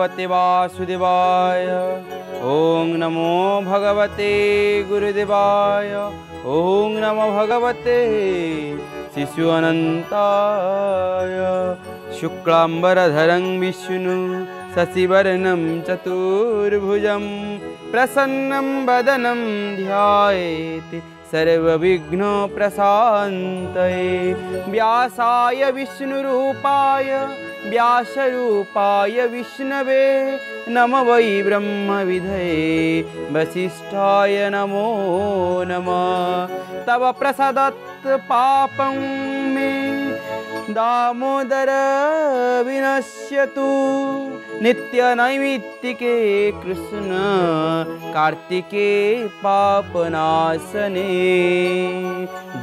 भगवते वासुदेवाय। ॐ नमो भगवते गुरुदेवाय। ॐ नमो भगवते शिशु अनन्ताय शुक्लाम्बरधरं विष्णु शशिवर्णं चतुर्भुजं प्रसन्नं वदनं ध्यायेत् सर्वविघ्नप्रशान्तये व्यासाय विष्णुरूपाय व्यासरूपाय विष्णवे नम वै ब्रह्मविधये वसिष्ठाय नमो नमः। तव प्रसादत् पापं मे दामोदर विनश्यतु। नित्यनैमित्तिके कृष्ण कार्तिके पापनाशने।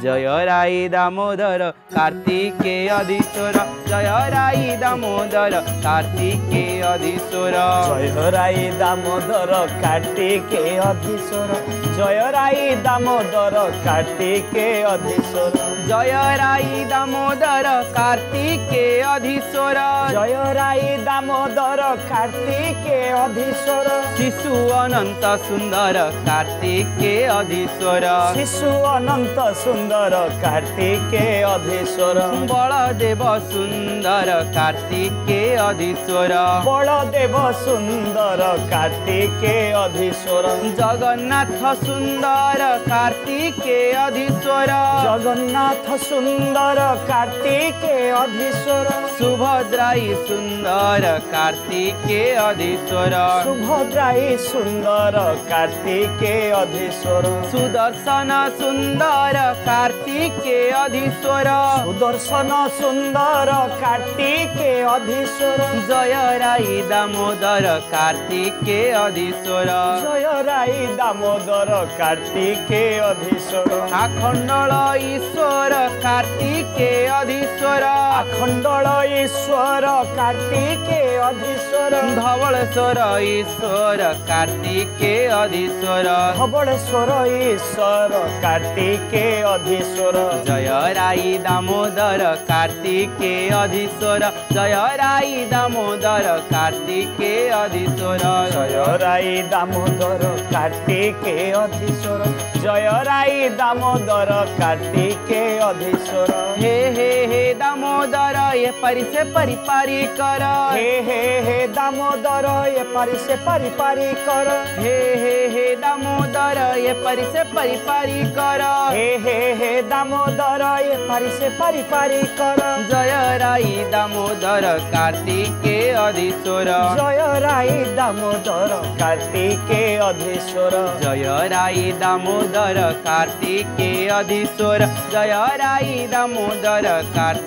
जय राय दामोदर कार्तिके अधीश्वर। जय राई दामोदर कार्तिके अधीश्वर। जय राय दामोदर कार्तिके अधीश्वर। जय राई दामोदर कार्तिके अधीश्वर। जय राई दामोदर কার্তিকে অধীশ্বর জয় রাই দামোদর কার্তিকে অধীশ্বর শিশু অনন্ত সুন্দর কার্তিকে অধীশ্বর শিশু অনন্ত সুন্দর কার্তিকে অধীশ্বর বলদেব সুন্দর কার্তিকে অধীশ্বর বলদেব সুন্দর কার্তিকে অধীশ্বর জগন্নাথ সুন্দর কার্তিকে অধীশ্বর জগন্নাথ সুন্দর কার্তিকে অধীশ্বর। সুভদ্রাই সুন্দর কার্তিকে অধীশ্বর। সুভদ্রাই সুন্দর কার্তিকে অধীশ্বর। সুদর্শন সুন্দর কার্তিকে অধীশ্বর। সুদর্শন সুন্দর কার্তিকে অধীশ্বর। জয় রাই দামোদর কার্তিকে অধীশ্বর। জয় রাই দামোদর কার্তিকে অধীশ্বর। আখণ্ডল ঈশ্বর কার্তিকে অধীশ্বর। अधीश्वर अखंडल ईश्वर कार्तिके अधीश्वर। धवलेश्वर ईश्वर कार्तिके अधीश्वर। धवलेश्वर ईश्वर कार्तिकेय अधीश्वर। जय राई दामोदर कार्तिकेय अधीश्वर। जय राई दामोदर कार्तिके अधीश्वर। जय राई दामोदर कार्तिके अधीश्वर। जय राई दामोदर कार्तिके अधीश्वर। हे हे हे দামোদর এ পরি সে পরি পারি কর হে হে হে দামোদর এ পারি সে পারি পারি কর হে হে হে দামোদর এ পরি সে পরি পারি কর হে হে হে দামোদর এ পারি সে পারি পারি কর জয় রাই দামোদর কার্তিকে অধীশ্বর জয় রাই দামোদর কার্তিকে অধীশ্বর জয় রাই দামোদর কার্তিকে অধীশ্বর জয় রাই দামোদর কার্তিকে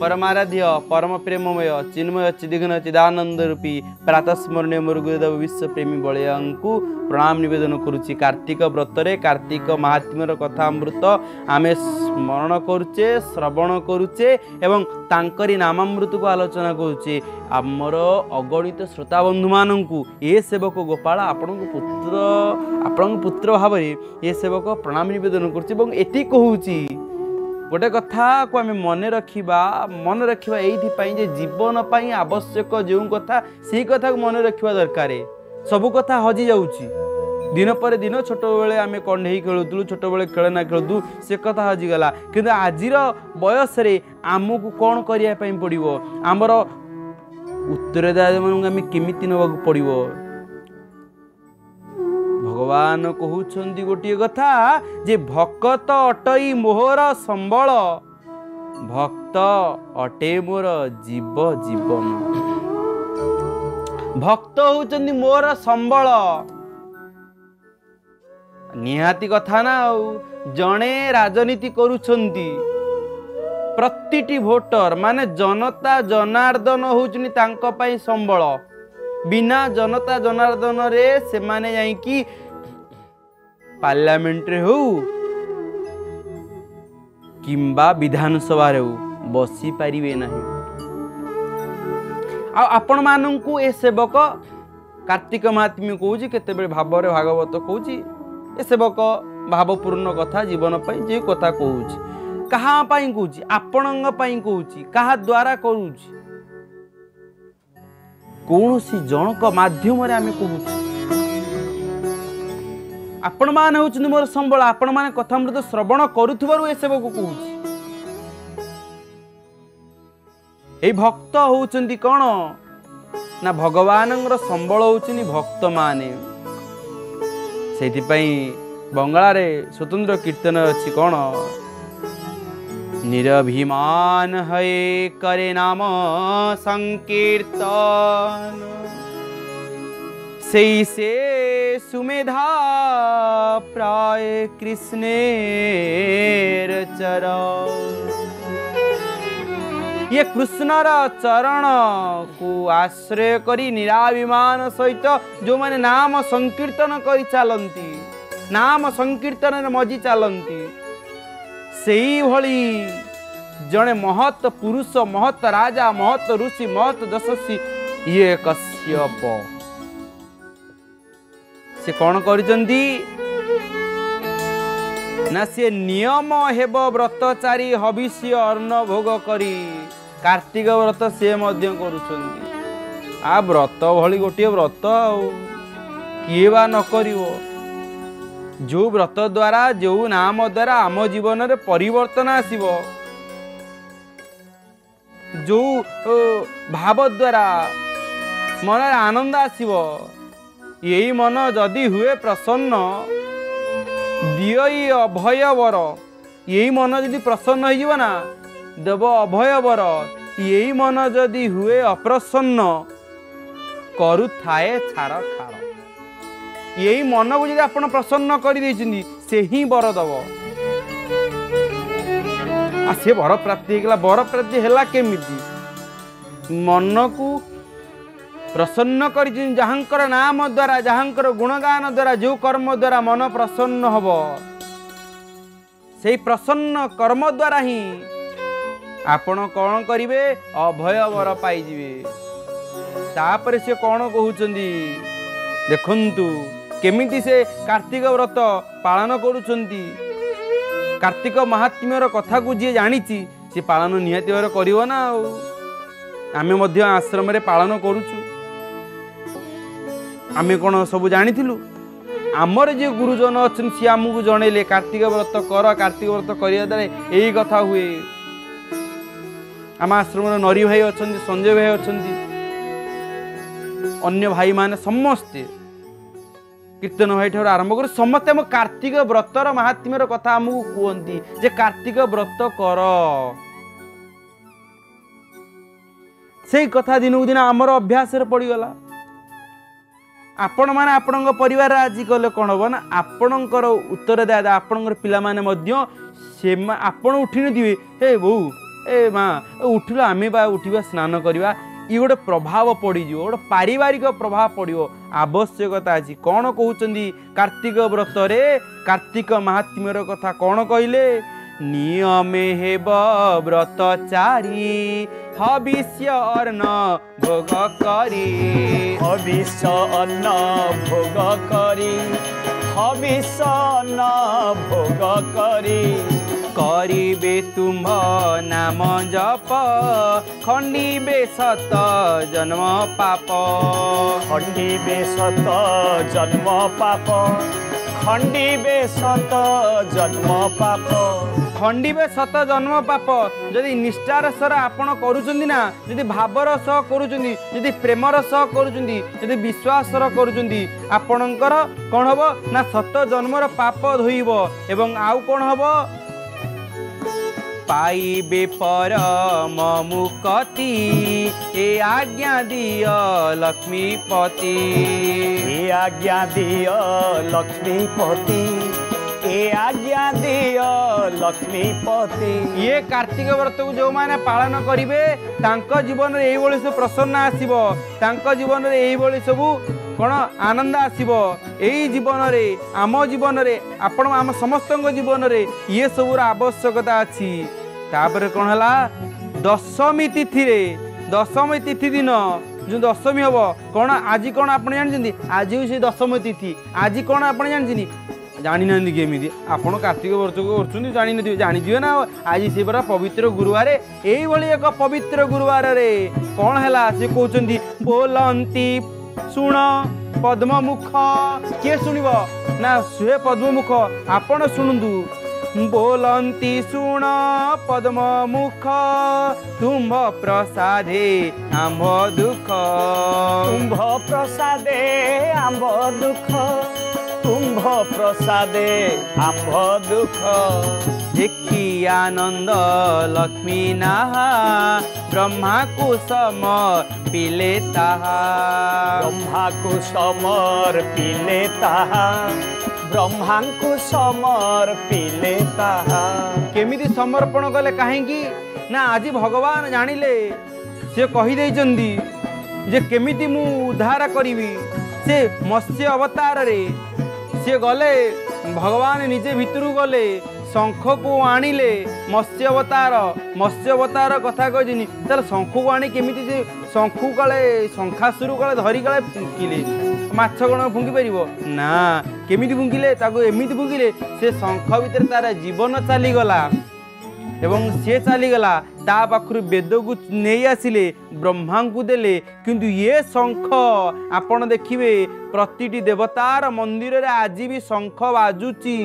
ପରମାରାଧ୍ୟ ପରମ ପ୍ରେମମୟ ଚିନ୍ମୟ ଚିଦିଘ୍ନ ଚିଦାନନ୍ଦ ରୂପୀ ପ୍ରାତଃସ୍ମରଣୀୟ ମୋର ଗୁରୁଦେବ ବିଶ୍ୱପ୍ରେମୀ ବଳୟଙ୍କୁ ପ୍ରଣାମ ନିବେଦନ କରୁଛି କାର୍ତ୍ତିକ ବ୍ରତରେ। କାର୍ତ୍ତିକ ମାହାତ୍ମ୍ୟର କଥା ଅମୃତ ଆମେ ସ୍ମରଣ କରୁଛେ ଶ୍ରବଣ କରୁଛେ ଏବଂ ତାଙ୍କରି ନାମାମୃତକୁ ଆଲୋଚନା କରୁଛେ। ଆମର ଅଗଣିତ ଶ୍ରୋତା ବନ୍ଧୁମାନଙ୍କୁ ଏ ସେବକ ଗୋପାଳ ଆପଣଙ୍କ ପୁତ୍ର ଆପଣଙ୍କ ପୁତ୍ର ଭାବରେ ଏ ସେବକ ପ୍ରଣାମ ନିବେଦନ କରୁଛି ଏବଂ ଏଠି କହୁଛି ଗୋଟେ କଥାକୁ ଆମେ ମନେ ରଖିବା ମନେ ରଖିବା ଏଇଥିପାଇଁ ଯେ ଜୀବନ ପାଇଁ ଆବଶ୍ୟକ ଯେଉଁ କଥା ସେଇ କଥାକୁ ମନେ ରଖିବା ଦରକାର। ସବୁ କଥା ହଜି ଯାଉଛି। ଦିନ ପରେ ଦିନ ଛୋଟବେଳେ ଆମେ କଣ୍ଢେଇ ଖେଳୁଥିଲୁ ଛୋଟବେଳେ ଖେଳନା ଖେଳୁଥିଲୁ ସେ କଥା ହଜିଗଲା। କିନ୍ତୁ ଆଜିର ବୟସରେ ଆମକୁ କ'ଣ କରିବା ପାଇଁ ପଡ଼ିବ? ଆମର ଉତ୍ତରଦାୟୀମାନଙ୍କୁ ଆମେ କେମିତି ନେବାକୁ ପଡ଼ିବ? ଭଗବାନ କହୁଛନ୍ତି ଗୋଟିଏ କଥା ଯେ ଭକତ ଅଟଇ ମୋହର ସମ୍ବଳ। ଭକ୍ତ ଅଟେ ମୋର ଜୀବ ଜୀବନ। ଭକ୍ତ ହଉଛନ୍ତି ମୋର ସମ୍ବଳ। ନିହାତି କଥା ନା ଆଉ। ଜଣେ ରାଜନୀତି କରୁଛନ୍ତି। ପ୍ରତିଟି ଭୋଟର ମାନେ ଜନତା ଜନାର୍ଦ୍ଦନ ହଉଛନ୍ତି ତାଙ୍କ ପାଇଁ ସମ୍ବଳ। ବିନା ଜନତା ଜନାର୍ଦ୍ଦନରେ ସେମାନେ ଯାଇକି ପାର୍ଲାମେଣ୍ଟରେ ହଉ କିମ୍ବା ବିଧାନସଭାରେ ହଉ ବସିପାରିବେ ନାହିଁ ଆଉ ଆପଣମାନଙ୍କୁ ଏ ସେବକ କାର୍ତ୍ତିକ ମହାତ୍ମୀ କହୁଛି କେତେବେଳେ ଭାବରେ ଭାଗବତ କହୁଛି ଏ ସେବକ ଭାବପୂର୍ଣ୍ଣ କଥା ଜୀବନ ପାଇଁ ଯେଉଁ କଥା କହୁଛି କାହା ପାଇଁ କହୁଛି ଆପଣଙ୍କ ପାଇଁ କହୁଛି କାହା ଦ୍ୱାରା କରୁଛି କୌଣସି ଜଣଙ୍କ ମାଧ୍ୟମରେ ଆମେ କହୁଛୁ ଆପଣମାନେ ହେଉଛନ୍ତି ମୋର ସମ୍ବଳ ଆପଣମାନେ କଥାମୃତ ଶ୍ରବଣ କରୁଥିବାରୁ ଏସବୁକୁ କହୁଛି। ଏଇ ଭକ୍ତ ହଉଛନ୍ତି କ'ଣ? ନା ଭଗବାନଙ୍କର ସମ୍ବଳ ହଉଛନ୍ତି ଭକ୍ତମାନେ। ସେଇଥିପାଇଁ ବଙ୍ଗଳାରେ ସ୍ୱତନ୍ତ୍ର କୀର୍ତ୍ତନ ଅଛି କ'ଣ? ନିରଭିମାନ ହଏ କରେ ନାମ ସଂକୀର୍ତ୍ତନ। से से सुमेधा प्राय कृष्णेर चरण। ये कृष्णर चरण को आश्रय करी निराभिमान सहित जो मैंने नाम संकीर्तन करी चालंती, नाम संकीर्तन मजी चालंती। भली जड़े महत पुरुष, महत राजा, महत ऋषि, महत दशसी, ये कश्यप। ସେ କ'ଣ କରିଛନ୍ତି? ନା ସେ ନିୟମ ହେବ ବ୍ରତଚାରୀ ହବିଷ୍ୟ ଅନ୍ନ ଭୋଗ କରି କାର୍ତ୍ତିକ ବ୍ରତ ସିଏ ମଧ୍ୟ କରୁଛନ୍ତି। ଆ ବ୍ରତ ଭଳି ଗୋଟିଏ ବ୍ରତ ଆଉ। କିଏ ବା ନ କରିବ? ଯେଉଁ ବ୍ରତ ଦ୍ୱାରା ଯେଉଁ ନାମ ଦ୍ୱାରା ଆମ ଜୀବନରେ ପରିବର୍ତ୍ତନ ଆସିବ ଯେଉଁ ଭାବ ଦ୍ୱାରା ମନରେ ଆନନ୍ଦ ଆସିବ यही मन जदि हुए प्रसन्न। दियो ये अभय वर यही मन यदि प्रसन्न हो देव अभय वर यही मन जदि हुए अप्रसन्न। करू थाए छार खार। यही मन को यदि आप प्रसन्न कर से ही दब। आ, से वर प्राप्ति होगा वर प्राप्ति है केमी मन को ପ୍ରସନ୍ନ କରିଛନ୍ତି ଯାହାଙ୍କର ନାମ ଦ୍ୱାରା ଯାହାଙ୍କର ଗୁଣଗାନ ଦ୍ୱାରା ଯେଉଁ କର୍ମ ଦ୍ୱାରା ମନ ପ୍ରସନ୍ନ ହବ ସେଇ ପ୍ରସନ୍ନ କର୍ମ ଦ୍ୱାରା ହିଁ ଆପଣ କ'ଣ କରିବେ? ଅଭୟ ବର ପାଇଯିବେ। ତାପରେ ସେ କ'ଣ କହୁଛନ୍ତି? ଦେଖନ୍ତୁ କେମିତି ସେ କାର୍ତ୍ତିକ ବ୍ରତ ପାଳନ କରୁଛନ୍ତି। କାର୍ତ୍ତିକ ମହାତ୍ମ୍ୟର କଥାକୁ ଯିଏ ଜାଣିଛି ସେ ପାଳନ ନିହାତି ଭାବରେ କରିବ ନା ଆଉ। ଆମେ ମଧ୍ୟ ଆଶ୍ରମରେ ପାଳନ କରୁଛୁ। ଆମେ କ'ଣ ସବୁ ଜାଣିଥିଲୁ? ଆମର ଯିଏ ଗୁରୁଜନ ଅଛନ୍ତି ସିଏ ଆମକୁ ଜଣେଇଲେ କାର୍ତ୍ତିକ ବ୍ରତ କର କାର୍ତ୍ତିକ ବ୍ରତ କରିବା ଦ୍ୱାରା ଏଇ କଥା ହୁଏ। ଆମ ଆଶ୍ରମର ନରୀ ଭାଇ ଅଛନ୍ତି ସଞ୍ଜୟ ଭାଇ ଅଛନ୍ତି ଅନ୍ୟ ଭାଇମାନେ ସମସ୍ତେ କୀର୍ତ୍ତନ ଭାଇ ଠାରୁ ଆରମ୍ଭ କରି ସମସ୍ତେ ଆମ କାର୍ତ୍ତିକ ବ୍ରତର ମାହାତ୍ମ୍ୟର କଥା ଆମକୁ କୁହନ୍ତି ଯେ କାର୍ତ୍ତିକ ବ୍ରତ କର। ସେଇ କଥା ଦିନକୁ ଦିନ ଆମର ଅଭ୍ୟାସରେ ପଡ଼ିଗଲା। ଆପଣମାନେ ଆପଣଙ୍କ ପରିବାରରେ ଆଜି କଲେ କ'ଣ ହେବ ନା? ଆପଣଙ୍କର ଉତ୍ତର ଦାଦା ଆପଣଙ୍କର ପିଲାମାନେ ମଧ୍ୟ ସେମା ଆପଣ ଉଠିନଥିବେ। ହେ ବୋଉ ଏ ମା ଏ ଉଠିଲ ଆମେ ବା ଉଠିବା ସ୍ନାନ କରିବା। ଇଏ ଗୋଟେ ପ୍ରଭାବ ପଡ଼ିଯିବ ଗୋଟେ ପାରିବାରିକ ପ୍ରଭାବ ପଡ଼ିବ। ଆବଶ୍ୟକତା ଅଛି। କ'ଣ କହୁଛନ୍ତି କାର୍ତ୍ତିକ ବ୍ରତରେ? କାର୍ତ୍ତିକ ମାହାତ୍ମ୍ୟର କଥା କ'ଣ କହିଲେ? নিয়মে হেব ব্রতচারী হবিষ্য অর্ণ ভোগ করি হবিষ্য অন্ন ভোগ করি হবিষ্য অন্ন ভোগ করি করিবে তুম্ভ নাম জপ খণ্ডিবে সত জন্ম পাপ খণ্ডিবে সত জন্ম পাপ খণ্ডিবে সত জন্ম পাপ ଖଣ୍ଡିବେ ସତ ଜନ୍ମ ପାପ। ଯଦି ନିଷ୍ଠାର ସହ ଆପଣ କରୁଛନ୍ତି ନା ଯଦି ଭାବର ସହ କରୁଛନ୍ତି ଯଦି ପ୍ରେମର ସହ କରୁଛନ୍ତି ଯଦି ବିଶ୍ୱାସର କରୁଛନ୍ତି ଆପଣଙ୍କର କ'ଣ ହେବ ନା ସତ ଜନ୍ମର ପାପ ଧୋଇବ ଏବଂ ଆଉ କ'ଣ ହେବ? ପାଇବେ ପର ମୁକତି ଏ ଆଜ୍ଞା ଦିଅ ଲକ୍ଷ୍ମୀପତି। ଏ ଆଜ୍ଞା ଦିଅ ଲକ୍ଷ୍ମୀପତି ଏ ଆଜ୍ଞା ଦିଅ ଲକ୍ଷ୍ମୀପତି। ଇଏ କାର୍ତ୍ତିକ ବ୍ରତକୁ ଯେଉଁମାନେ ପାଳନ କରିବେ ତାଙ୍କ ଜୀବନରେ ଏଇଭଳି ସବୁ ପ୍ରସନ୍ନ ଆସିବ। ତାଙ୍କ ଜୀବନରେ ଏଇଭଳି ସବୁ କ'ଣ ଆନନ୍ଦ ଆସିବ। ଏଇ ଜୀବନରେ ଆମ ଜୀବନରେ ଆପଣ ଆମ ସମସ୍ତଙ୍କ ଜୀବନରେ ଇଏ ସବୁର ଆବଶ୍ୟକତା ଅଛି। ତାପରେ କ'ଣ ହେଲା? ଦଶମୀ ତିଥିରେ ଦଶମୀ ତିଥି ଦିନ ଯେଉଁ ଦଶମୀ ହେବ କ'ଣ ଆଜି କ'ଣ ଆପଣ ଜାଣିଛନ୍ତି? ଆଜି ହେଉଛି ଦଶମୀ ତିଥି। ଆଜି କ'ଣ ଆପଣ ଜାଣିଛନ୍ତି? ଜାଣିନାହାନ୍ତି କେମିତି? ଆପଣ କାର୍ତ୍ତିକ ବର୍ଷକୁ କରୁଛନ୍ତି ଜାଣିନଥିବେ ଜାଣିଥିବେ ନା। ଆଜି ସେ ପରା ପବିତ୍ର ଗୁରୁବାରେ ଏଇଭଳି ଏକ ପବିତ୍ର ଗୁରୁବାରରେ କ'ଣ ହେଲା? ସେ କହୁଛନ୍ତି ବୋଲନ୍ତି ଶୁଣ ପଦ୍ମମୁଖ କିଏ ଶୁଣିବ? ନା ସେ ପଦ୍ମମୁଖ ଆପଣ ଶୁଣନ୍ତୁ। ବୋଲନ୍ତି ଶୁଣ ପଦ୍ମମୁଖ ତୁମ୍ଭ ପ୍ରସାଦେ ଆମ୍ଭ ଦୁଃଖ। ତୁମ୍ଭ ପ୍ରସାଦେ ଆମ୍ଭ ଦୁଃଖ। কুম্ভ প্রসাদে আম্ভ দুঃখ দেখি আনন্দ লক্ষ্মী নাহা ব্রহ্মা কুসম পিলে তাহা ব্রহ্মা কুসমর পিলে তাহা ব্রহ্মাঙ্কু সমর্পিলে তাহা কেমিতি সমর্পণ কলে কাহিকি না আজি ভগবান জানিলে সে কহিদেইছন্তি যে কেমিতি মু উদ্ধার করিবি সে মৎস্য অবতারে ସିଏ ଗଲେ ଭଗବାନ ନିଜେ ଭିତରକୁ ଗଲେ ଶଙ୍ଖକୁ ଆଣିଲେ ମତ୍ସ୍ୟ ଅବତାର ମତ୍ସ୍ୟ ଅବତାର କଥା କହିଛନ୍ତି ତାହେଲେ ଶଙ୍ଖକୁ ଆଣି କେମିତି ସେ ଶଙ୍ଖୁ କାଳେ ଶଙ୍ଖାସୁରୁ କାଳେ ଧରି କାଳେ ଫୁଙ୍କିଲେ? ମାଛ କ'ଣ ଫୁଙ୍କି ପାରିବ? ନା କେମିତି ଫୁଙ୍କିଲେ? ତାକୁ ଏମିତି ଫୁଙ୍କିଲେ ସେ ଶଙ୍ଖ ଭିତରେ ତାର ଜୀବନ ଚାଲିଗଲା। ଏବଂ ସେ ଚାଲିଗଲା ତା ପାଖରୁ ବେଦକୁ ନେଇ ଆସିଲେ ବ୍ରହ୍ମାଙ୍କୁ ଦେଲେ କିନ୍ତୁ ଇଏ ଶଙ୍ଖ ଆପଣ ଦେଖିବେ ପ୍ରତିଟି ଦେବତାର ମନ୍ଦିରରେ ଆଜି ବି ଶଙ୍ଖ ବାଜୁଛି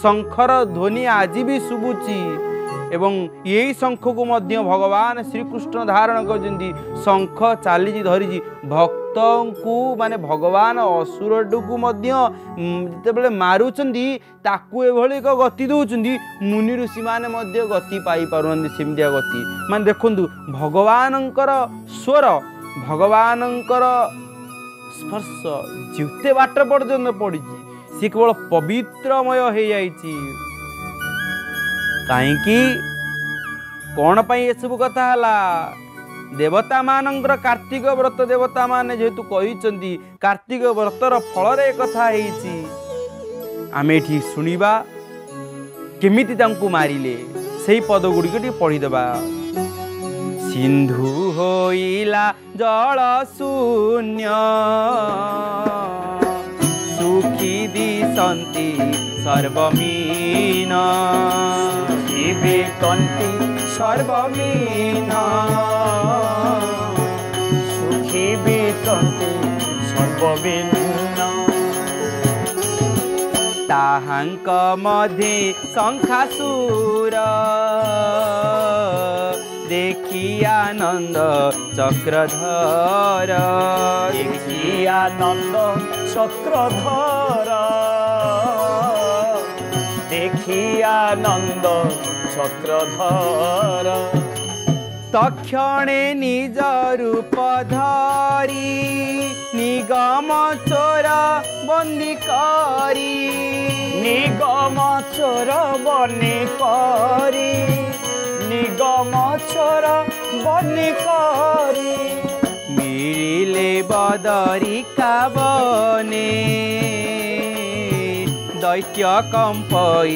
ଶଙ୍ଖର ଧ୍ୱନି ଆଜି ବି ଶୁଭୁଛି ଏବଂ ଏଇ ଶଙ୍ଖକୁ ମଧ୍ୟ ଭଗବାନ ଶ୍ରୀକୃଷ୍ଣ ଧାରଣ କରିଛନ୍ତି। ଶଙ୍ଖ ଚାଲିଛି ଧରିଛି ଭକ୍ତଙ୍କୁ ମାନେ ଭଗବାନ ଅସୁରଟିକୁ ମଧ୍ୟ ଯେତେବେଳେ ମାରୁଛନ୍ତି ତାକୁ ଏଭଳି ଏକ ଗତି ଦେଉଛନ୍ତି ମୁନି ଋଷିମାନେ ମଧ୍ୟ ଗତି ପାଇପାରୁନାହାନ୍ତି ସେମିତିଆ ଗତି। ମାନେ ଦେଖନ୍ତୁ ଭଗବାନଙ୍କର ସ୍ୱର ଭଗବାନଙ୍କର ସ୍ପର୍ଶ ଯେତେ ବାଟ ପର୍ଯ୍ୟନ୍ତ ପଡ଼ିଛି ସେ କେବଳ ପବିତ୍ରମୟ ହେଇଯାଇଛି କାହିଁକି? କ'ଣ ପାଇଁ ଏସବୁ କଥା ହେଲା? ଦେବତାମାନଙ୍କର କାର୍ତ୍ତିକ ବ୍ରତ ଦେବତାମାନେ ଯେହେତୁ କହିଛନ୍ତି କାର୍ତ୍ତିକ ବ୍ରତର ଫଳରେ କଥା ହେଇଛି। ଆମେ ଏଠି ଶୁଣିବା କେମିତି ତାଙ୍କୁ ମାରିଲେ ସେଇ ପଦ ଗୁଡ଼ିକ ଟିକେ ପଢ଼ିଦେବା। ସିନ୍ଧୁ ହୋଇଲା ଜଳ ଶୂନ୍ୟ। जीविसन्ति सर्वमीन जीवितन्ति सर्वमीन सुखी वितन्ति सर्वमीन ताहाङ्क मध्ये शङ्खासुर ଦେଖି ଆନନ୍ଦ ଚକ୍ରଧର। ଦେଖି ଆନନ୍ଦ ଚକ୍ରଧର। ଦେଖି ଆନନ୍ଦ ଚକ୍ରଧର। ତକ୍ଷଣେ ନିଜ ରୂପ ଧରି ନିଗମ ଚୋର ବନ୍ଦୀ କରି ନିଗମ ଚୋର ବନ୍ଦୀ କରି নিগম চোর বনি করি মিলিলে বদরি কাবনে দৈত্য কম্পই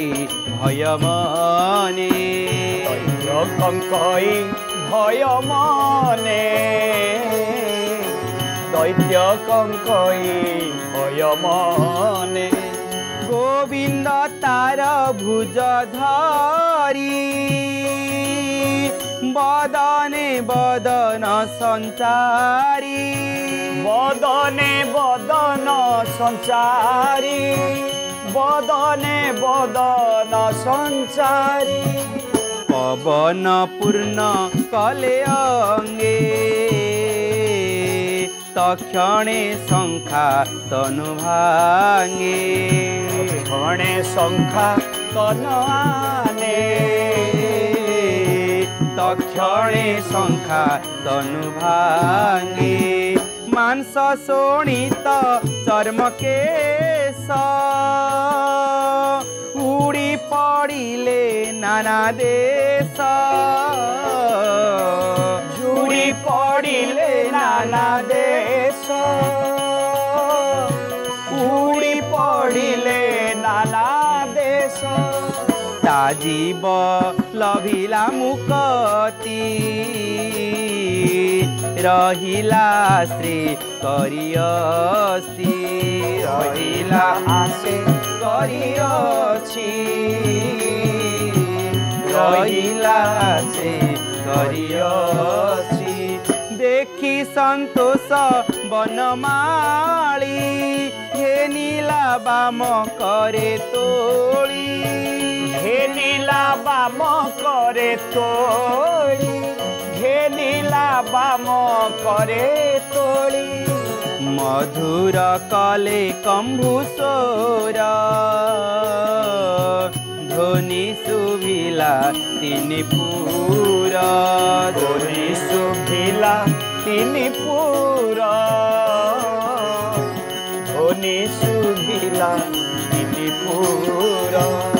ভয় মনে দৈত্য কঙ্কই ভয় মনে দৈত্য কঙ্কই ভয় মনে গোবিন্দ তার ভুজ ধরি। বদনে বদন সঞ্চারি বদনে বদন সঞ্চারি বদনে বদন সঞ্চারি পবন পূর্ণ কলে অঙ্গে তক্ষণে সংখ্যা তনু ভাঙে ক্ষণে সংখ্যা তন আনে তক্ষণে সংখ্যা তনু ভাঙে। মাংস শোণিত চর্ম কেশ উড়ি পড়িলে নানা দেশ। জুড়ি পড়িলে নানা দেশ। উড়ি পড়িলে নানা দেশ। তা জীব লভিলা মুকতি রহিলা শ্রী করিয়সি রহিলা আসে କରିଅଛି ରହିଲା ସେ କରିଅଛି ଦେଖି ସନ୍ତୋଷ ବନମାଳି ଘେନିଲା ବାମ କରେ ତୋଳି ঘেনিলা বাম করে তোড়ি ঘেনিলা বাম করে তোড়ি। মধুর কলে কম্ভূষোর ধ্বনি শুভিলা তিনি পুর, ধনি শুভিলা তিনি পুর, ধনি শুভিলা তিনি পুর।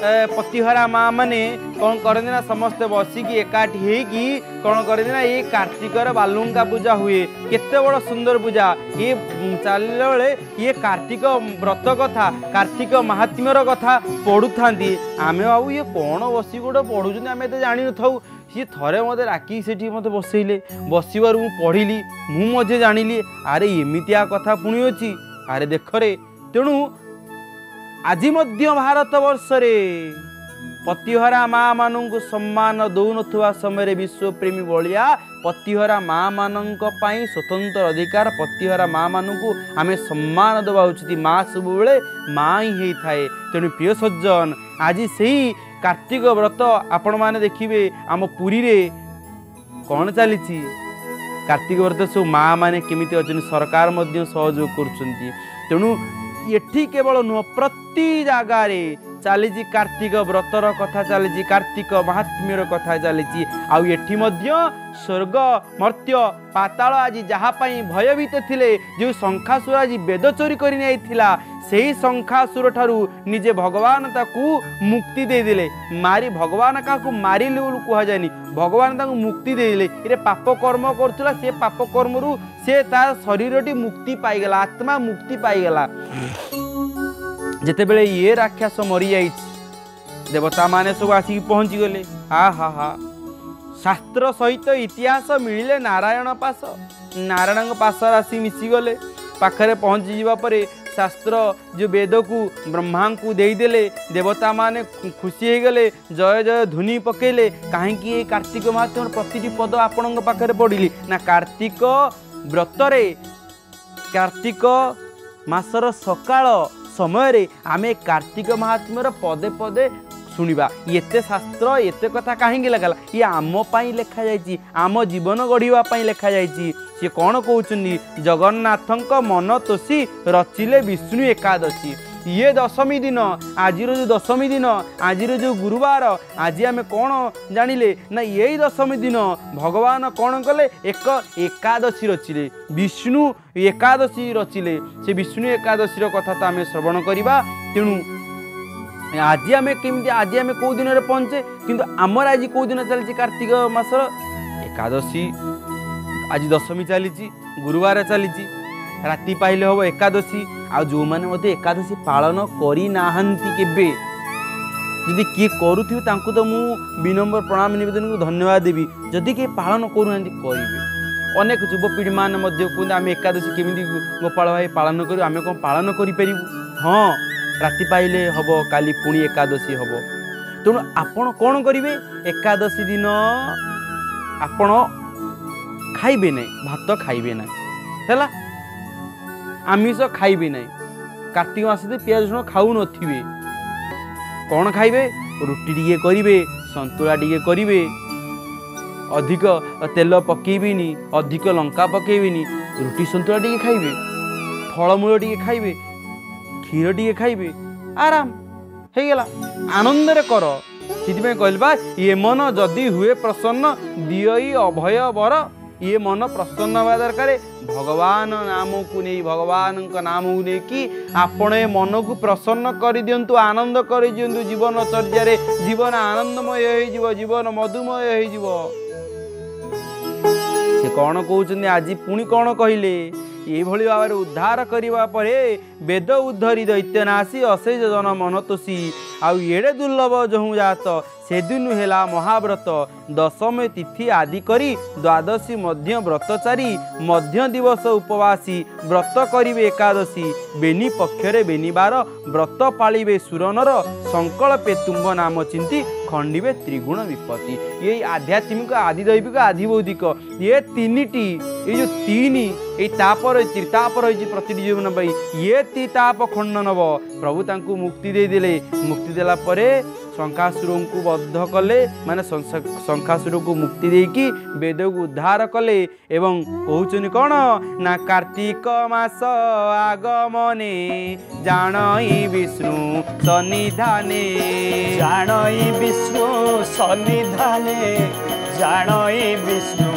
ପତିହରା ମା ମାନେ କ'ଣ କରନ୍ତି ନା ସମସ୍ତେ ବସିକି ଏକାଠି ହେଇକି କ'ଣ କରନ୍ତି ନା ଏଇ କାର୍ତ୍ତିକର ବାଲୁଙ୍କା ପୂଜା ହୁଏ। କେତେ ବଡ଼ ସୁନ୍ଦର ପୂଜା। ଇଏ ଉଁ, ଚାଲିଲା ବେଳେ ଇଏ କାର୍ତ୍ତିକ ବ୍ରତ କଥା କାର୍ତ୍ତିକ ମାହାତ୍ମ୍ୟର କଥା ପଢ଼ୁଥାନ୍ତି। ଆମେ ଭାବୁ ଇଏ କ'ଣ ବସିକି ଗୋଟେ ପଢ଼ୁଛନ୍ତି ଆମେ ଏତେ ଜାଣିନଥାଉ। ସିଏ ଥରେ ମୋତେ ଡାକିକି ସେଠି ମୋତେ ବସେଇଲେ। ବସିବାରୁ ମୁଁ ପଢ଼ିଲି ମୁଁ ମଧ୍ୟ ଜାଣିଲି ଆରେ ଏମିତିଆ କଥା ପୁଣି ଅଛି। ଆରେ ଦେଖରେ ତେଣୁ ଆଜି ମଧ୍ୟ ଭାରତ ବର୍ଷରେ ପତିହରା ମା ମାନଙ୍କୁ ସମ୍ମାନ ଦଉନଥିବା ସମୟରେ ବିଶ୍ୱପ୍ରେମୀ ଭଳିଆ ପତିହରା ମା ମାନଙ୍କ ପାଇଁ ସ୍ୱତନ୍ତ୍ର ଅଧିକାର ପତିହରା ମା ମାନଙ୍କୁ ଆମେ ସମ୍ମାନ ଦେବା ଉଚିତ। ମା ସବୁବେଳେ ମା ହିଁ ହେଇଥାଏ। ତେଣୁ ପ୍ରିୟ ସଜ୍ଜନ ଆଜି ସେଇ କାର୍ତ୍ତିକ ବ୍ରତ ଆପଣମାନେ ଦେଖିବେ ଆମ ପୁରୀରେ କ'ଣ ଚାଲିଛି? କାର୍ତ୍ତିକ ବ୍ରତ ସବୁ ମା ମାନେ କେମିତି ଅଛନ୍ତି? ସରକାର ମଧ୍ୟ ସହଯୋଗ କରୁଛନ୍ତି। ତେଣୁ ଏଠି କେବଳ ନୁହଁ ପ୍ରତି ଜାଗାରେ ଚାଲିଛି କାର୍ତ୍ତିକ ବ୍ରତର କଥା ଚାଲିଛି କାର୍ତ୍ତିକ ମାହାତ୍ମ୍ୟର କଥା ଚାଲିଛି ଆଉ ଏଠି ମଧ୍ୟ ସ୍ୱର୍ଗ ମର୍ତ୍ୟ ପାତାଳ ଆଜି ଯାହା ପାଇଁ ଭୟଭୀତ ଥିଲେ ଯେଉଁ ଶଙ୍ଖାସୁର ଆଜି ବେଦ ଚୋରି କରି ନେଇଥିଲା ସେହି ଶଙ୍ଖାସୁର ଠାରୁ ନିଜେ ଭଗବାନ ତାକୁ ମୁକ୍ତି ଦେଇଦେଲେ। ମାରି ଭଗବାନ କାହାକୁ ମାରିଲେ ବୋଲି କୁହାଯାଏନି। ଭଗବାନ ତାଙ୍କୁ ମୁକ୍ତି ଦେଇଦେଲେ। ଏରେ ପାପ କର୍ମ କରୁଥିଲା ସେ ପାପ କର୍ମରୁ ସେ ତା ଶରୀରଟି ମୁକ୍ତି ପାଇଗଲା ଆତ୍ମା ମୁକ୍ତି ପାଇଗଲା। ଯେତେବେଳେ ଇଏ ରାକ୍ଷସ ମରିଯାଇଛି ଦେବତାମାନେ ସବୁ ଆସିକି ପହଞ୍ଚିଗଲେ। ଆ ହା ହା। ଶାସ୍ତ୍ର ସହିତ ଇତିହାସ ମିଳିଲେ ନାରାୟଣ ପାଶ। ନାରାୟଣଙ୍କ ପାଶରେ ଆସି ମିଶିଗଲେ। ପାଖରେ ପହଞ୍ଚିଯିବା ପରେ ଶାସ୍ତ୍ର ଯେଉଁ ବେଦକୁ ବ୍ରହ୍ମାଙ୍କୁ ଦେଇଦେଲେ ଦେବତାମାନେ ଖୁ- ଖୁସି ହେଇଗଲେ ଜୟ ଜୟ ଧ୍ୱନି ପକେଇଲେ କାହିଁକି ଏଇ କାର୍ତ୍ତିକ ମାହାତ୍ମ୍ୟର ପ୍ରତିଟି ପଦ ଆପଣଙ୍କ ପାଖରେ ପଡ଼ିଲି? ନା କାର୍ତ୍ତିକ ବ୍ରତରେ କାର୍ତ୍ତିକ ମାସର ସକାଳ ସମୟରେ ଆମେ କାର୍ତ୍ତିକ ମାହାତ୍ମ୍ୟର ପଦେ ପଦେ ଶୁଣିବା। ଏତେ ଶାସ୍ତ୍ର ଏତେ କଥା କାହିଁକି ଲେଖାଲା ଇଏ ଆମ ପାଇଁ ଲେଖାଯାଇଛି ଆମ ଜୀବନ ଗଢ଼ିବା ପାଇଁ ଲେଖାଯାଇଛି ସିଏ କ'ଣ କହୁଛନ୍ତି? ଜଗନ୍ନାଥଙ୍କ ମନ ତୋଷି ରଚିଲେ ବିଷ୍ଣୁ ଏକାଦଶୀ। ଇଏ ଦଶମୀ ଦିନ ଆଜିର ଯେଉଁ ଦଶମୀ ଦିନ ଆଜିର ଯେଉଁ ଗୁରୁବାର ଆଜି ଆମେ କ'ଣ ଜାଣିଲେ? ନା ଏଇ ଦଶମୀ ଦିନ ଭଗବାନ କ'ଣ କଲେ? ଏକ ଏକାଦଶୀ ରଚିଲେ। ବିଷ୍ଣୁ ଏକାଦଶୀ ରଚିଲେ। ସେ ବିଷ୍ଣୁ ଏକାଦଶୀର କଥା ତ ଆମେ ଶ୍ରବଣ କରିବା। ତେଣୁ ଆଜି ଆମେ କେମିତି ଆଜି ଆମେ କେଉଁ ଦିନରେ ପହଞ୍ଚେ? କିନ୍ତୁ ଆମର ଆଜି କେଉଁ ଦିନ ଚାଲିଛି କାର୍ତ୍ତିକ ମାସର? ଏକାଦଶୀ। ଆଜି ଦଶମୀ ଚାଲିଛି ଗୁରୁବାର ଚାଲିଛି। ରାତି ପାଇଲେ ହେବ ଏକାଦଶୀ। ଆଉ ଯେଉଁମାନେ ମଧ୍ୟ ଏକାଦଶୀ ପାଳନ କରିନାହାନ୍ତି କେବେ ଯଦି କିଏ କରୁଥିବେ ତାଙ୍କୁ ତ ମୁଁ ବିନମ୍ର ପ୍ରଣାମ ନିବେଦନକୁ ଧନ୍ୟବାଦ ଦେବି। ଯଦି କିଏ ପାଳନ କରୁନାହାନ୍ତି କରିବେ। ଅନେକ ଯୁବପିଢ଼ିମାନେ ମଧ୍ୟ କୁହନ୍ତି ଆମେ ଏକାଦଶୀ କେମିତି ଗୋପାଳ ଭାଇ ପାଳନ କରିବୁ? ଆମେ କ'ଣ ପାଳନ କରିପାରିବୁ? ହଁ ରାତି ପାଇଲେ ହେବ କାଲି ପୁଣି ଏକାଦଶୀ ହେବ। ତେଣୁ ଆପଣ କ'ଣ କରିବେ? ଏକାଦଶୀ ଦିନ ଆପଣ ଖାଇବେ ନାହିଁ ଭାତ ଖାଇବେ ନାହିଁ। ହେଲା? ଆମିଷ ଖାଇବେ ନାହିଁ। କାର୍ତ୍ତିକ ମାସରେ ପିଆଜ ରସୁଣ ଖାଉନଥିବେ କ'ଣ ଖାଇବେ? ରୁଟି ଟିକେ କରିବେ ସନ୍ତୁଳା ଟିକେ କରିବେ। ଅଧିକ ତେଲ ପକେଇବେନି ଅଧିକ ଲଙ୍କା ପକେଇବେନି ରୁଟି ସନ୍ତୁଳା ଟିକେ ଖାଇବେ ଫଳମୂଳ ଟିକେ ଖାଇବେ କ୍ଷୀର ଟିକେ ଖାଇବେ ଆରାମ ହେଇଗଲା। ଆନନ୍ଦରେ କର। ସେଥିପାଇଁ କହିଲି ବା ଇଏ ମନ ଯଦି ହୁଏ ପ୍ରସନ୍ନ ଦିଅଇ ଅଭୟ ବର ଇଏ ମନ ପ୍ରସନ୍ନ ହେବା ଦରକାର। ଭଗବାନ ନାମକୁ ନେଇ ଭଗବାନଙ୍କ ନାମକୁ ନେଇକି ଆପଣ ଏ ମନକୁ ପ୍ରସନ୍ନ କରିଦିଅନ୍ତୁ ଆନନ୍ଦ କରିଦିଅନ୍ତୁ ଜୀବନ ଚର୍ଯ୍ୟାରେ। ଜୀବନ ଆନନ୍ଦମୟ ହେଇଯିବ ଜୀବନ ମଧୁମୟ ହେଇଯିବ। ସେ କ'ଣ କହୁଛନ୍ତି ଆଜି ପୁଣି କ'ଣ କହିଲେ? ଏଇଭଳି ଭାବରେ ଉଦ୍ଧାର କରିବା ପରେ ବେଦ ଉଦ୍ଧରି ଦୈତ୍ୟନାଶୀ ଅଶେଷ ଜନ ମନ ତୋଷି ଆଉ ଏଡ଼େ ଦୁର୍ଲଭ ଯହୁଁ ଜାତ ସେଦିନୁ ହେଲା ମହାବ୍ରତ। ଦଶମୀ ତିଥି ଆଦି କରି ଦ୍ୱାଦଶୀ ମଧ୍ୟ ବ୍ରତଚାରୀ ମଧ୍ୟ ଦିବସ ଉପବାସୀ ବ୍ରତ କରିବେ ଏକାଦଶୀ ବେନି ପକ୍ଷରେ ବେନିବାର ବ୍ରତ ପାଳିବେ ସୁରନର ସଂକଳ୍ପେ ତୁମ୍ଭ ନାମ ଚିନ୍ତି ଖଣ୍ଡିବେ ତ୍ରିଗୁଣ ବିପତ୍ତି। ଏଇ ଆଧ୍ୟାତ୍ମିକ ଆଦି ଦୈବିକ ଆଦି ବୌଦ୍ଧିକ ଏ ତିନିଟି ଏଇ ଯେଉଁ ତିନି ଏଇ ତାପ ରହିଛି ତାପ ରହିଛି ପ୍ରତିଟି ଜୀବନ ପାଇଁ ଇଏ ତି ତାପ ଖଣ୍ଡନ ନବ ପ୍ରଭୁ ତାଙ୍କୁ ମୁକ୍ତି ଦେଇଦେଲେ। ମୁକ୍ତି ଦେଲା ପରେ ଶଙ୍ଖାସୁରଙ୍କୁ ବଦ୍ଧ କଲେ ମାନେ ସଂସା- ଶଙ୍ଖାସୁରକୁ ମୁକ୍ତି ଦେଇକି ବେଦକୁ ଉଦ୍ଧାର କଲେ ଏବଂ କହୁଛନ୍ତି କ'ଣ? ନା କାର୍ତ୍ତିକ ମାସ ଆଗମନେ ଜାଣଇ ବିଷ୍ଣୁ ସନ୍ନିଧାନେ। ଜାଣଇ ବିଷ୍ଣୁ ସନ୍ନିଧାନେ ଜାଣଇ ବିଷ୍ଣୁ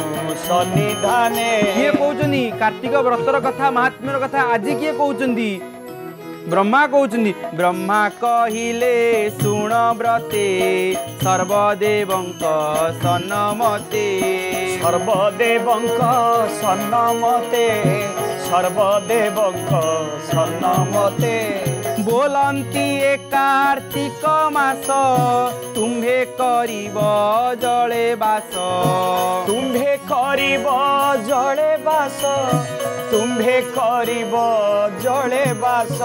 ସନ୍ନିଧାନେ। କିଏ କହୁଛନ୍ତି? କାର୍ତ୍ତିକ ବ୍ରତର କଥା ମହାତ୍ମ୍ୟର କଥା ଆଜି କିଏ କହୁଛନ୍ତି? ବ୍ରହ୍ମା କହୁଛନ୍ତି ବ୍ରହ୍ମା କହିଲେ ଶୁଣ ବ୍ରତେ ସର୍ବଦେବଙ୍କ ସନମତେ। ସର୍ବଦେବଙ୍କ ସନ୍ନମତେ ସର୍ବଦେବଙ୍କ ସନ୍ନମତେ ବୋଲନ୍ତି ଏ କାର୍ତ୍ତିକ ମାସ ତୁମ୍ଭେ କରିବ ଜଳେ ବାସ। ତୁମ୍ଭେ କରିବ ଜଳେ ବାସ ତୁମ୍ଭେ କରିବ ଜଳେ ବାସ।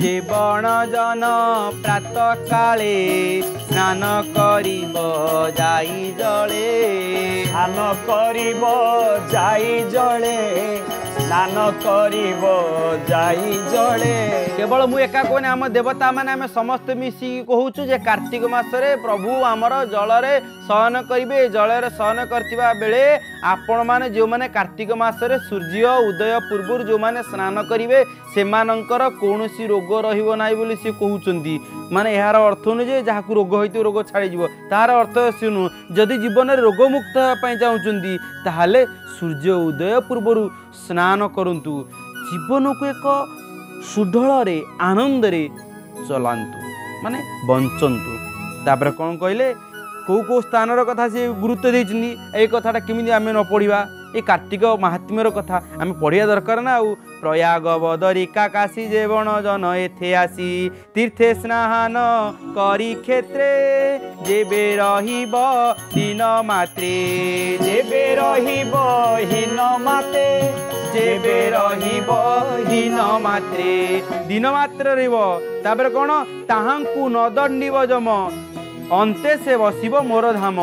ଜୀବନ ଜନ ପ୍ରାତ କାଳେ ସ୍ନାନ କରିବ ଯାଇ ଜଳେ। ସ୍ନାନ କରିବ ଯାଇ ଜଳେ। দান করিব, যাই জড়ে কেবল মু একা কোনে আমা দেবতা মানে আমি সমস্ত মিশি কহুছু যে কার্তিক মাসরে প্রভু আমার জলরে সহন করিবে জলরে সহন করতিবা বেলে আপন মানে যে মানে কার্তিক মাসরে সূর্য উদয় পূর্ব যে মানে স্নান করিবে সেমানঙ্কর কোনসি রোগ রহিব নাই বলি সে কহুচন্তি মানে এর অর্থ নু অনুযায়ী যাহাকু রোগ হইতো রোগ ছাড়ি যাব তার অর্থ সে নুহ যদি জীবনের রোগমুক্ত হওয়া পাই চাহুচার তাহলে সূর্য উদয় পূর্বরু ସ୍ନାନ କରନ୍ତୁ ଜୀବନକୁ ଏକ ସୁଢଳରେ ଆନନ୍ଦରେ ଚଲାନ୍ତୁ ମାନେ ବଞ୍ଚନ୍ତୁ। ତାପରେ କ'ଣ କହିଲେ? କେଉଁ କେଉଁ ସ୍ଥାନର କଥା ସେ ଗୁରୁତ୍ୱ ଦେଇଛନ୍ତି? ଏଇ କଥାଟା କେମିତି ଆମେ ନ ପଢ଼ିବା? ଏ କାର୍ତ୍ତିକ ମାହାତ୍ମ୍ୟର କଥା ଆମେ ପଢ଼ିବା ଦରକାର ନା ଆଉ ପ୍ରୟାଗ ବଦରିକା କାଶୀ ଜେବଣ ଜନ ଏଥେ ଆସି ତୀର୍ଥେ ସ୍ନାହାନ କରି କ୍ଷେତ୍ରେ ଯେବେ ରହିବ ଦିନ ମାତ୍ରେ ଯେବେ ରହିବ ହୀନ ମାତେ ଯେବେ ରହିବ ଦିନ ମାତ୍ରେ ଦିନ ମାତ୍ର ରହିବ ତାପରେ କ'ଣ ତାହାଙ୍କୁ ନ ଦଣ୍ଡିବ ଯମ ଅନ୍ତେ ସେ ବସିବ ମୋର ଧାମ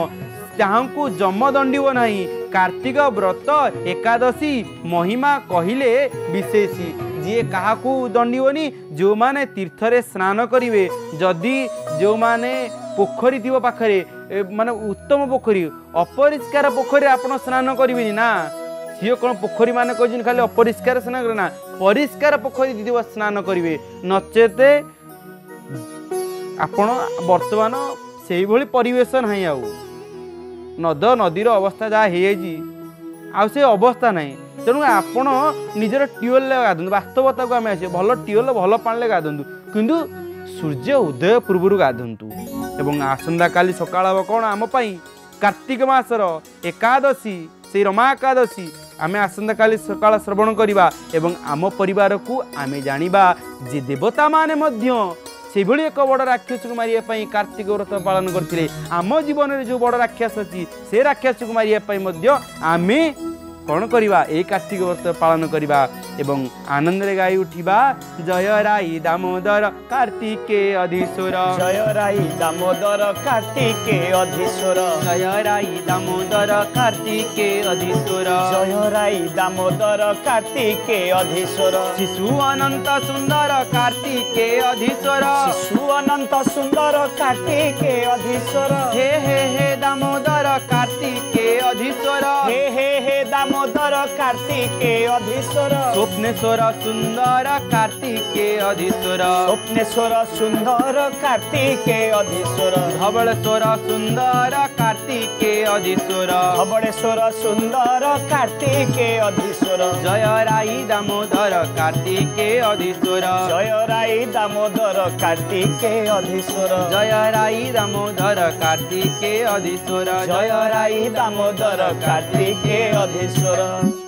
ତାହାଙ୍କୁ ଯମ ଦଣ୍ଡିବ ନାହିଁ। କାର୍ତ୍ତିକ ବ୍ରତ ଏକାଦଶୀ ମହିମା କହିଲେ ବିଶେଷୀ। ଯିଏ କାହାକୁ ଦଣ୍ଡିବନି ଯେଉଁମାନେ ତୀର୍ଥରେ ସ୍ନାନ କରିବେ। ଯଦି ଯେଉଁମାନେ ପୋଖରୀ ଥିବ ପାଖରେ ମାନେ ଉତ୍ତମ ପୋଖରୀ ଅପରିଷ୍କାର ପୋଖରୀରେ ଆପଣ ସ୍ନାନ କରିବେନି ନା? ସିଏ କ'ଣ ପୋଖରୀ ମାନେ କହିଛନ୍ତି ଖାଲି ଅପରିଷ୍କାର ସ୍ନାନ କରିବେ? ନା ପରିଷ୍କାର ପୋଖରୀ ଥିବ ସ୍ନାନ କରିବେ। ନଚେତେ ଆପଣ ବର୍ତ୍ତମାନ ସେଇଭଳି ପରିବେଶ ନାହିଁ ଆଉ। ନଦ ନଦୀର ଅବସ୍ଥା ଯାହା ହେଇଯାଇଛି ଆଉ ସେ ଅବସ୍ଥା ନାହିଁ। ତେଣୁ ଆପଣ ନିଜର ଟ୍ୟୁବୱେଲ୍ରେ ଗାଧନ୍ତୁ ବାସ୍ତବତାକୁ ଆମେ ଆସିବେ। ଭଲ ଟ୍ୟୁବୱେଲ୍ ଭଲ ପାଣିରେ ଗାଧନ୍ତୁ। କିନ୍ତୁ ସୂର୍ଯ୍ୟ ଉଦୟ ପୂର୍ବରୁ ଗାଧନ୍ତୁ। ଏବଂ ଆସନ୍ତାକାଲି ସକାଳ ହେବ କ'ଣ? ଆମ ପାଇଁ କାର୍ତ୍ତିକ ମାସର ଏକାଦଶୀ ସେଇ ରମା ଏକାଦଶୀ। ଆମେ ଆସନ୍ତାକାଲି ସକାଳ ଶ୍ରବଣ କରିବା ଏବଂ ଆମ ପରିବାରକୁ ଆମେ ଜାଣିବା ଯେ ଦେବତାମାନେ ମଧ୍ୟ ସେଭଳି ଏକ ବଡ଼ ରାକ୍ଷସକୁ ମାରିବା ପାଇଁ କାର୍ତ୍ତିକ ବ୍ରତ ପାଳନ କରିଥିଲେ। ଆମ ଜୀବନରେ ଯେଉଁ ବଡ଼ ରାକ୍ଷସ ଅଛି ସେ ରାକ୍ଷସକୁ ମାରିବା ପାଇଁ ମଧ୍ୟ ଆମେ କ'ଣ କରିବା? ଏଇ କାର୍ତ୍ତିକ ବ୍ରତ ପାଳନ କରିବା। एवं आनन्दले गाई उठिबा जय राई दामोदर कार्तिके अधीश्वर जयराई दामोदर कार्तिके अधीश्वर जयराई दामोदर कार्तिके अधीश्वर जयराई दामोदर कार्तिके अधीश्वर शिशु अनन्त सुन्दर कार्तिके अधीश्वर शिशु अनन्त सुन्दर कार्तिके अधीश्वर हे हे हे दामोदर कार्तिके अधीश्वर हे हे हे दामोदर कार्तिके अधीश्वर स्वप्नेश्वर सुन्दर कार्तिके अधीश्वर। स्वप्नेश्वर सुन्दर कार्तिके अधीश्वर। धवलेश्वर सुन्दर कार्तिके अधीश्वर। धवलेश्वर सुन्दर कार्तिके अधीश्वर। जय राई दामोदर कार्तिके अधीश्वर। जय राई दामोदर कार्तिके अधीश्वर। जय राई दामोदर कार्तिके अधीश्वर। जय राई दामोदर कार्तिके अधीश्वर।